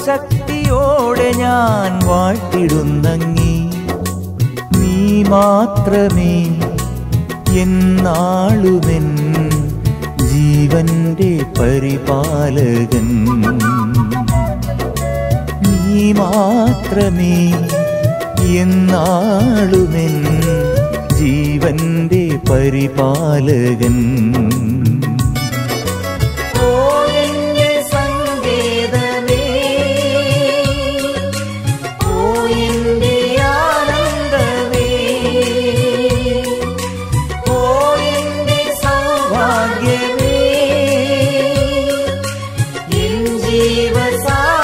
സർവശക്തിയോടെ ഞാൻ വാഴ്ത്തിടുന്നങ്ങി. നീ മാത്രമേ എന്നാളുമെൻ ജീവന്റെ പരിപാലകൻ. നീ മാത്രമേ എന്നാളുമെൻ ജീവന്റെ പരിപാലകൻ. जीवसा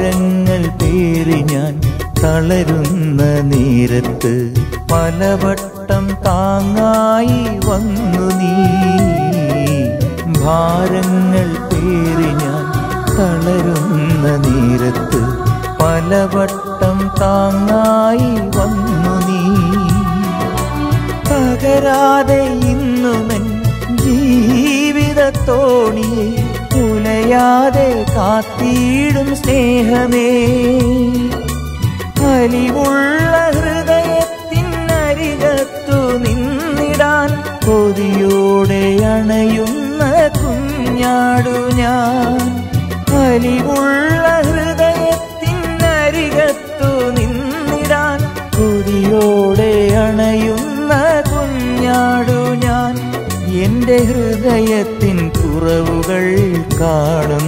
ഭാരങ്ങൾ പേറി ഞാൻ തളരുന്ന നേരത്ത് പലവട്ടം താങ്ങായി വന്നു നീ. ഭാരങ്ങൾ പേറി ഞാൻ തളരുന്ന നേരത്ത് പലവട്ടം താങ്ങായി വന്നു നീ. തകരാതെ ഇന്നുമെൻ ജീവിതത്തോണിയെ ഉലയാതെ കാത്തിടും സ്നേഹമേ. അലിവുള്ള ഹൃദയത്തിനരികത്തു നിന്നിടാൻ കൊതിയോടെ അണയുന്ന കുഞ്ഞാടു ഞാൻ. അലിവുള്ള ഹൃദയത്തിനരികത്തു നിന്നിടാൻ കൊതിയോടെ അണയുന്ന കുഞ്ഞാടു ഞാൻ. എന്റെ ഹൃദയത്തിൻ കുറവുകൾ കാണുന്നു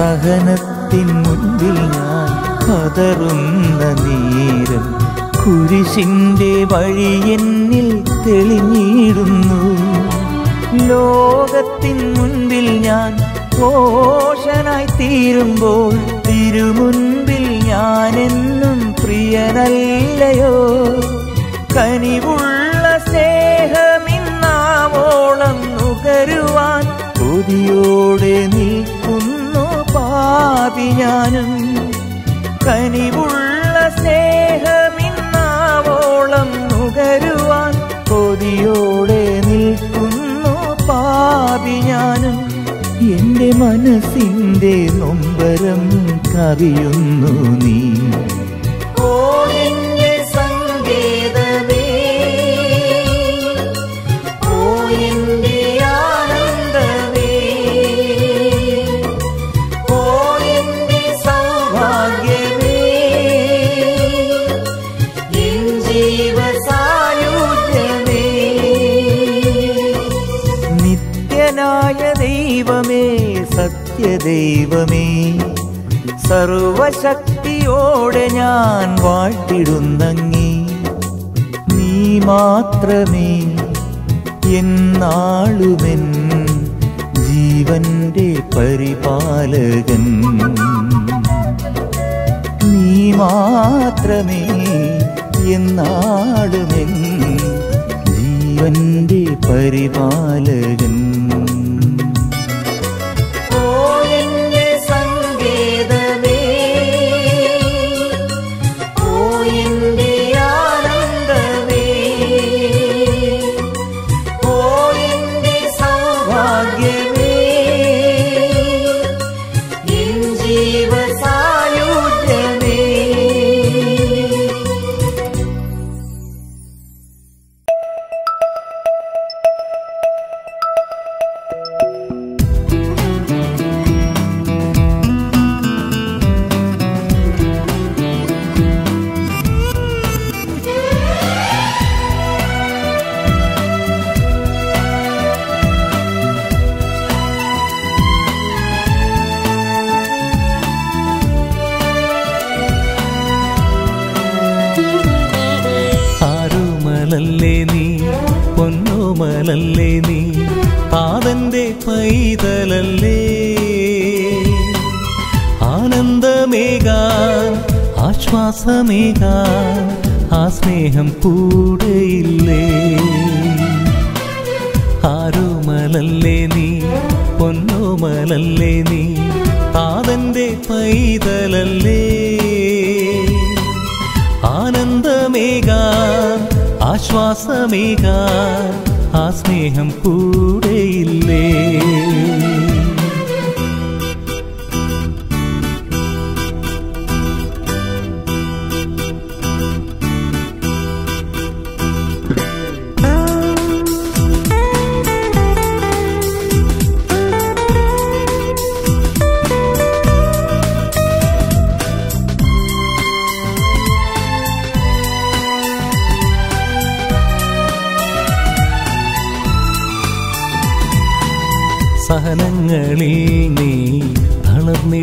സഹനത്തിൻ മുൻപിൽ ഞാൻ പതറുന്ന നേരം കുരിശിന്റെ വഴി എന്നിൽ തെളിഞ്ഞിടുന്നു. ലോകത്തിൻ മുൻപിൽ ഞാൻ ഘോഷനായി തീരുമ്പോൾ തിരുമുൻപിൽ ഞാനെന്നും പ്രിയനല്ലയോ? കനിവുള്ള സ്നേഹമിന്നാവോളം നുകരുവാൻ കൊതിയോടെ നിൽക്കുന്നു പാപി ഞാനും കനിവുള്ള സ്നേഹമിന്നാവോളം നുകരുവാൻ കൊതിയോടെ നിൽക്കുന്നു പാപി ഞാനും. എന്റെ മനസ്സിന്റെ നൊമ്പരം കവിയുന്നു നീ. സർവശക്തിയോടെ ഞാൻ വാട്ടിടുന്നങ്ങി നീ മാത്രമേ എന്നാളുമെൻ ജീവന്റെ പരിപാലകൻ. നീ മാത്രമേ എന്നാളുമെൻ ജീവന്റെ പരിപാലകൻ. ആനന്ദമേകാൻ ആശ്വാസമേകാൻ ആ സ്നേഹം കൂടെയില്ലേ? ആരോമലല്ലേ നീ പൊന്നോമലല്ലേ നീ പാതന്റെ പൈതലല്ലേ? ആനന്ദമേകാൻ ആശ്വാസമേകാൻ ആ സ്നേഹം കൂടെയില്ലേ?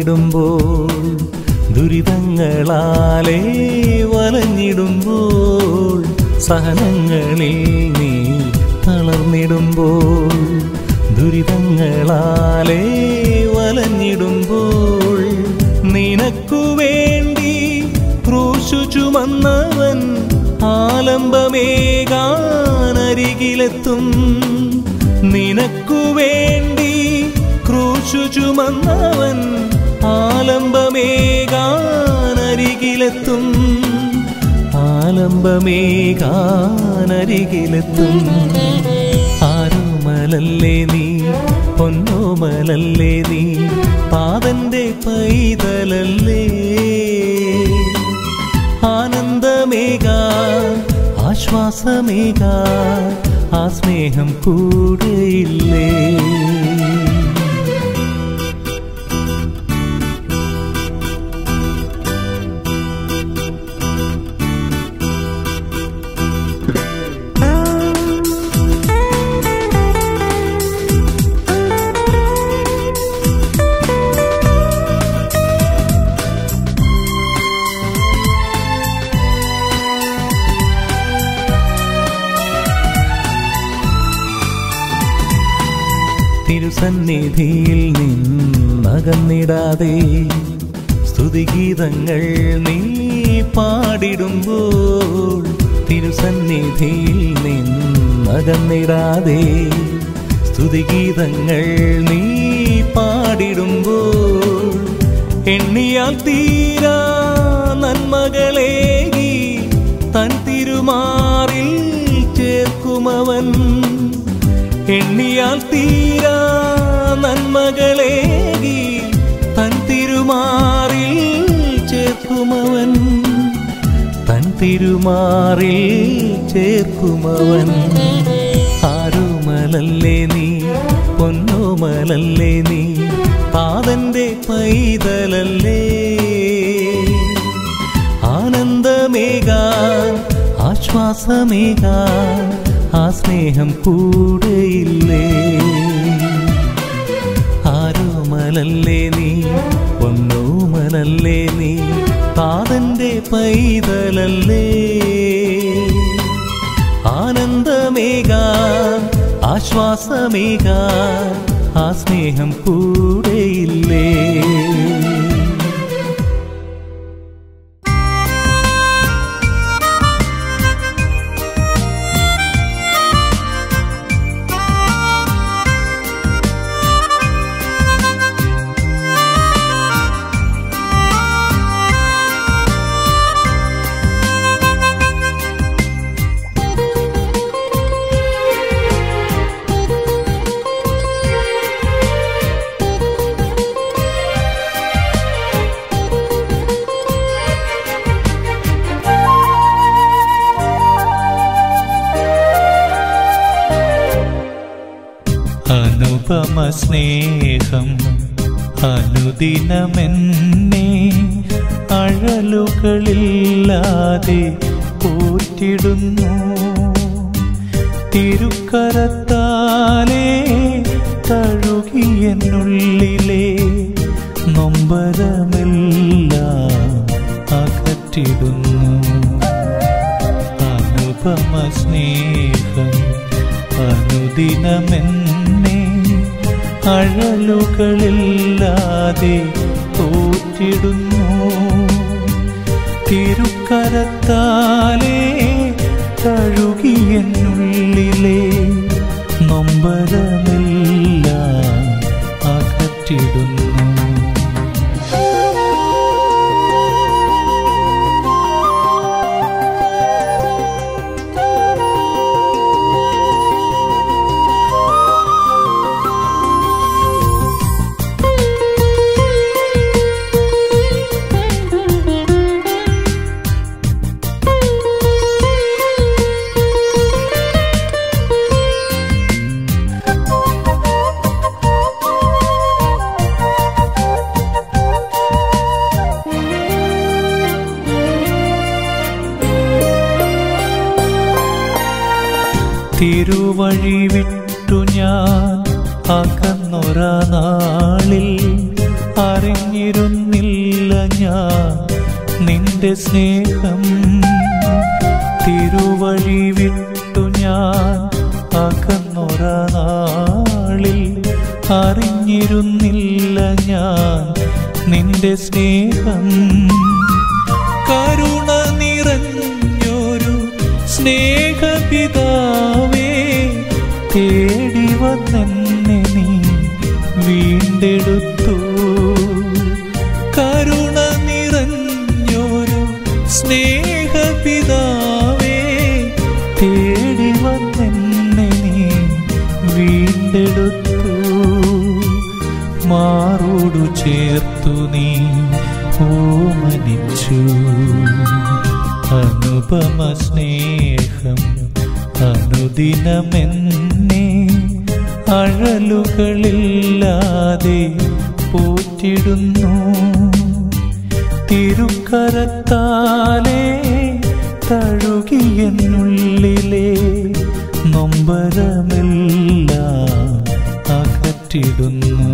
തളർന്നിടുമ്പോൾ ദുരിതങ്ങളാലേ വലഞ്ഞിടുമ്പോൾ സഹനങ്ങളിൽ നീ തളർന്നിടുമ്പോൾ ദുരിതങ്ങളാലേ വലഞ്ഞിടുമ്പോൾ നിനക്കു വേണ്ടി ക്രൂശു ചുമന്നവൻ ആലംബമേകാനരികിലെത്തും. നിനക്കു വേണ്ടി ക്രൂശു ചുമന്നവൻ ആലംബമേകാനരികിലെത്തും ആലംബമേകാനരികിലെത്തും ആരോമലല്ലേ നീ പൊന്നോമലല്ലേ നീ പാതന്റെ പൈതലല്ലേ? ആനന്ദമേക ആശ്വാസമേക ആ സ്നേഹം കൂടെയില്ലേ? നിന്നകന്നിടാതെ സ്തുതിഗീതങ്ങൾ നീ പാടിടുമ്പോൾ തിരുസന്നിധിയിൽ നിന്നകന്നിടാതെ സ്തുതിഗീതങ്ങൾ നീ പാടിടുമ്പോൾ എണ്ണിയാൽ തീരാ നന്മകളേകി തൻ തിരുമാറിൽ ചേർക്കുമവൻ. എണ്ണിയാൽ തീരാ നന്മകളേകി തൻ തിരുമാറിൽ ചേർക്കുമവൻ. തൻ തിരുമാറിൽ ചേർക്കുമവൻ. ആരുമലല്ലേ നീ? പൊന്നോമലല്ലേ നീ? പാതന്റെ പൈതലല്ലേ? ആനന്ദമേകാൻ ആശ്വാസമേകാൻ ആ സ്നേഹം കൂടെയില്ലേ? ആരോമലല്ലേ നീ? പൊന്നോമലല്ലേ നീ? താതന്റെ പൈതലല്ലേ? ആനന്ദമേകാൻ ആശ്വാസമേക ആ സ്നേഹം കൂടെയില്ലേ? സ്നേഹം അനുദിനമെന്നെ അഴലുകളില്ലാതെ പോറ്റിടുന്നു. തിരുക്കരത്താലേ തഴുകിയെന്നുള്ളിലെ നൊമ്പരമെല്ലാം അകറ്റിടുന്നു. അനുപമ സ്നേഹം അനുദിനമെന്നെ അഴലുകളില്ലാതെ തോറ്റിടുന്നു. തിരുക്കരത്താലേ തഴുകിയെന്നുള്ളിലെ നൊമ്പരമെല്ലാം അകറ്റിടുന്നു. തിരുവഴി വിട്ടു ഞാൻ അകന്നൊര നാളിൽ അറിഞ്ഞിരുന്നില്ല ഞാൻ നിന്റെ സ്നേഹം. തിരുവഴി വിട്ടു ഞാൻ അകന്നൊര നാളിൽ അറിഞ്ഞിരുന്നില്ല ഞാൻ നിന്റെ സ്നേഹം. കരുണ നിറഞ്ഞൊരു സ്നേഹപിതാവേ തേടി വന്നെന്നെ നീ വീണ്ടെടുത്തു. കരുണ നിറഞ്ഞൊരു സ്നേഹപിതാവേ തേടി വന്നെന്നെ നീ വീണ്ടെടുത്തു. മാറോടു ചേർത്തു നീ ഓമനിച്ചു. അനുപമ സ്നേഹം അനുദിനമെന്നെ അഴലുകളില്ലാതെ പോറ്റിടുന്നു. തിരുക്കരത്താലേ തഴുകിയെന്നുള്ളിലെ നൊമ്പരമെല്ലാം അകറ്റിടുന്നു.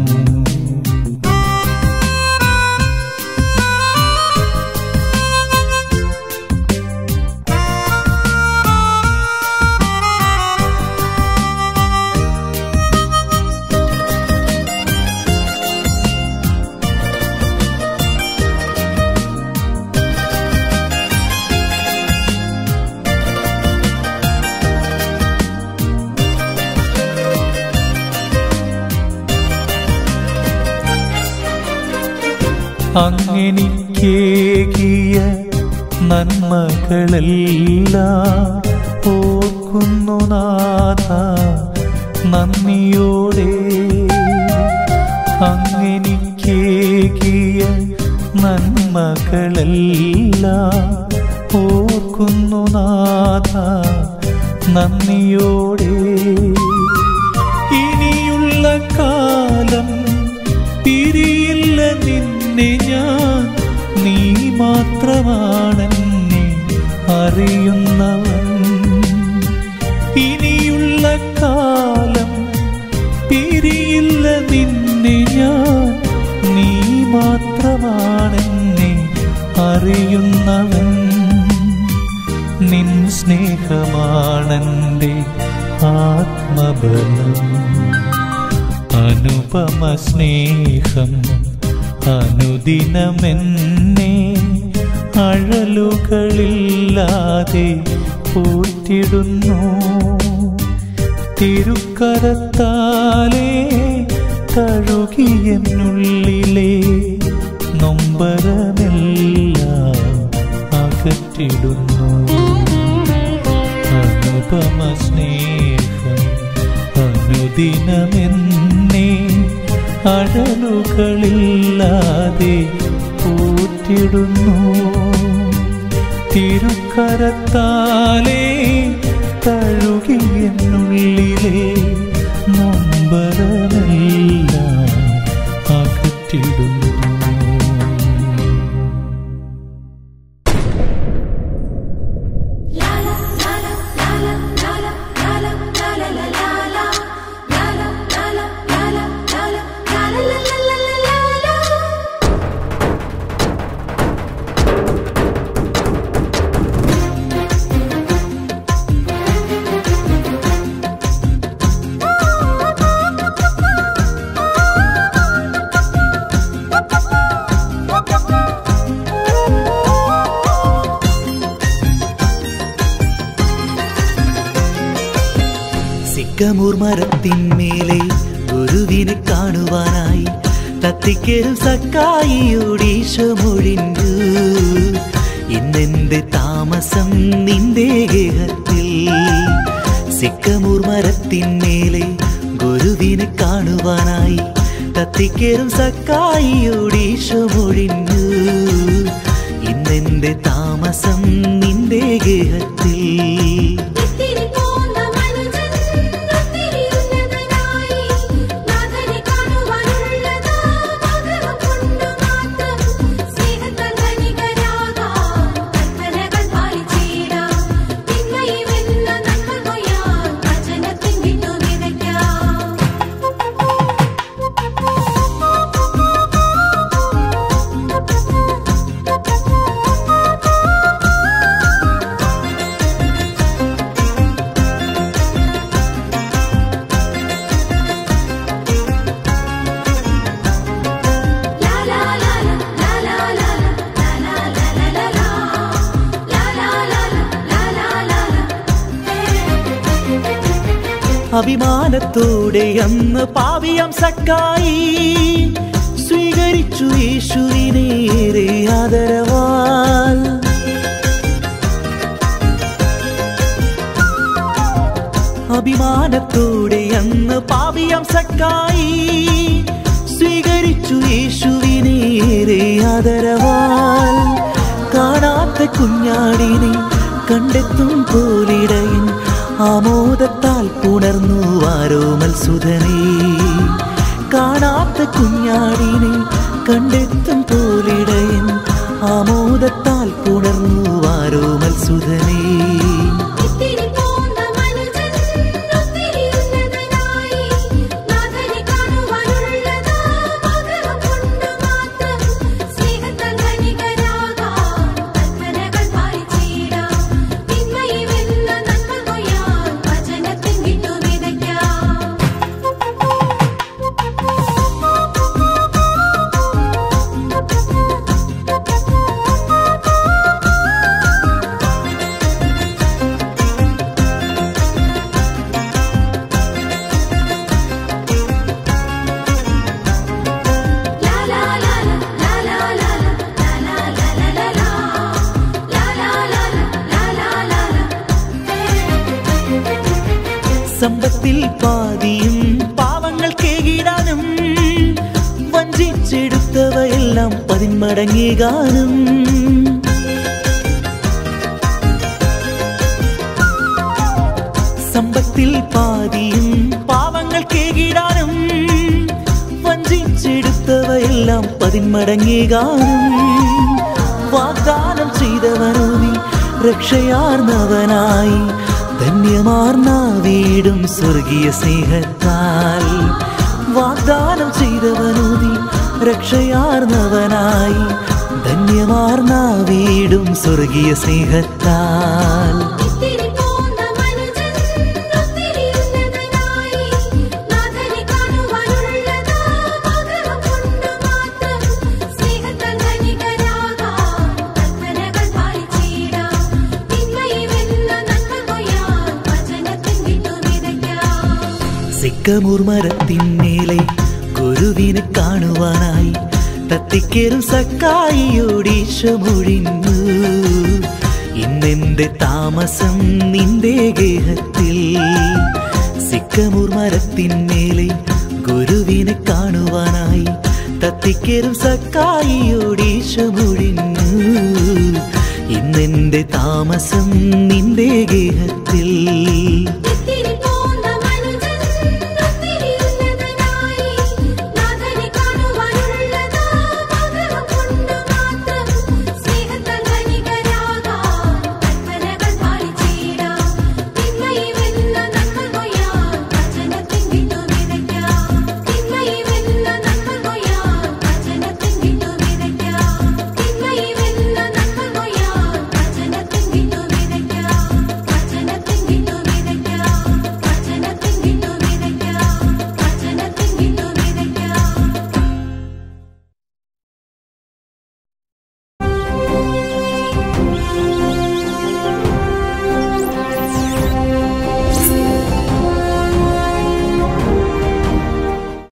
അങ്ങെനിക്കേകിയ നന്മകളെല്ലാം ഓർക്കുന്നു നാഥ നന്ദിയോടെ. അങ്ങെനിക്കേകിയ നന്മകളെല്ലാം ഓർക്കുന്നു നാഥ നന്ദിയോടെ. മാത്രമാണെന്നെ അറിയുന്നവൻ. ഇനിയുള്ള കാലം പിരിയില്ല നിന്നെ ഞാൻ. നീ മാത്രമാണെന്നെ അറിയുന്നവൻ. നിൻ സ്നേഹമാണെന്റെ ആത്മബലം. അനുപമ സ്നേഹം അനുദിനമെന്നെ മഴലുകളില്ലാതെ പോറ്റിടുന്നു തിരുക്കരത്താലേ കഴുകിയെന്നുള്ളിലെ ता തത്തിക്കേറും സക്കായിയോടീശോ മൊഴിഞ്ഞു ഇന്നെന്റെ താമസം നിന്റെ ഗേഹത്തിൽ? സിക്കമൂർ മരത്തിന്മേലെ ഗുരുവിനെ കാണുവാനായി കത്തിക്കേറും സക്കായിയോടീശോ മൊഴിഞ്ഞു ഇന്നെന്റെ താമസം നിന്റെ ഗേഹത്തിൽ? അഭിമാനത്തോടെ അന്ന് പാവിയം സക്കായി. സ്വീകരിച്ചു യേശുവിനേറെ ആദരവാൽ. അഭിമാനത്തോടെ അന്ന് പാവിയം സക്കായി. സ്വീകരിച്ചു യേശുവിനേറെ ആദരവാൽ. കാണാത്ത കുഞ്ഞാടിനെ കണ്ടെത്തും പോലിടയൻ ആമോദത്താൽ പുണർന്നു ആരോമൽ മത്സുധനെ കാണാത്ത കുഞ്ഞാടിനെ കണ്ടെത്തും പോലിടയൻ ആമോദത്താൽ പുണർന്നു ആരോമൽ സമ്പത്തിൽ പാതിയും പാവങ്ങൾ കേകിടാനും വഞ്ചിച്ചെടുത്തവയെല്ലാം പതിന്മടങ്ങികാനും വാഗ്ദാനം ചെയ്തവനോ നീ രക്ഷയാർന്നവനായി ധന്യമാർന്ന വീടും സ്വർഗീയ സ്നേഹത്താൽ. വാഗ്ദാനം ചെയ്തവനോ നീ രക്ഷയാർന്നവനായി ധന്യമാർന്ന വീടും സ്വർഗീയ സ്നേഹത്താൽ. സിക്കമൂർ മരത്തിന്മേലെ ഗുരുവിനെ കാണുവാനായി തത്തിക്കേറും സക്കായിയോടീശമൊഴിഞ്ഞു ഇന്നെന്റെ താമസം നിന്റെ ഗേഹത്തിൽ. സിക്കമൂർ മരത്തിന്മേലെ ഗുരുവിനെ കാണുവാനായി തത്തിക്കേറും സക്കായിയോടീശമൊഴിഞ്ഞു ഇന്നെന്റെ താമസം നിന്റെ ഗേഹത്തിൽ.